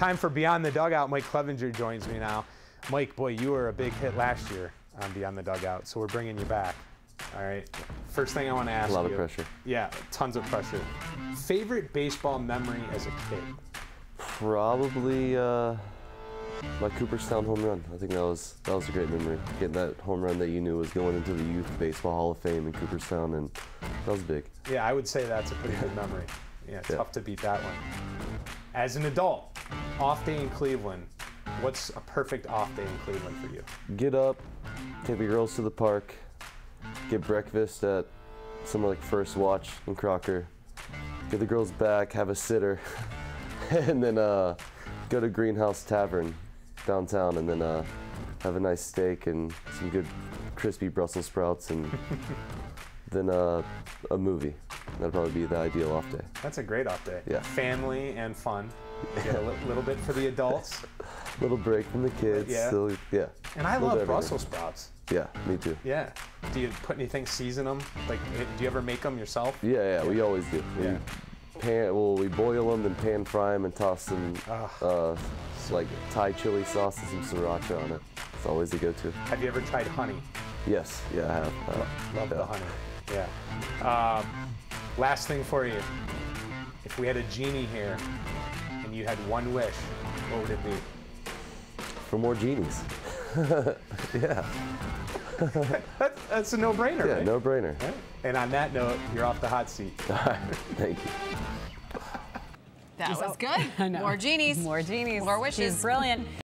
Time for Beyond the Dugout. Mike Clevinger joins me now. Mike, boy, you were a big hit last year on Beyond the Dugout, so we're bringing you back. All right. First thing I want to ask you. A lot you. of pressure. Yeah, tons of pressure. Favorite baseball memory as a kid? Probably uh, my Cooperstown home run. I think that was that was a great memory. Getting that home run that you knew was going into the Youth Baseball Hall of Fame in Cooperstown, and that was big. Yeah, I would say that's a pretty good memory. Yeah, Yeah. tough to beat that one. As an adult, off day in Cleveland, what's a perfect off day in Cleveland for you? Get up, take the girls to the park, get breakfast at somewhere like First Watch in Crocker, get the girls back, have a sitter, and then uh, go to Greenhouse Tavern downtown, and then uh, have a nice steak and some good crispy Brussels sprouts, and then uh, a movie. That'd probably be the ideal off day. That's a great off day. Yeah. Family and fun. Get a li- little bit for the adults. Little break from the kids. Yeah. Still, yeah. And I love Brussels sprouts. Yeah, me too. Yeah. Do you put anything, season them? Like, eh, do you ever make them yourself? Yeah, yeah, we always do. We Yeah. pan, well, we boil them, then pan fry them, and toss some Ah. uh, like Thai chili sauce and some sriracha on it. It's always a go-to. Have you ever tried honey? Yes, yeah, I have. Uh, Love the honey. Yeah. Um, last thing for you. If we had a genie here and you had one wish, what would it be? For more genies. yeah, That, that's a no-brainer, yeah, right? no-brainer. Right? And on that note, you're off the hot seat. Thank you. That was good. I know. More genies. More genies. More wishes. She's brilliant.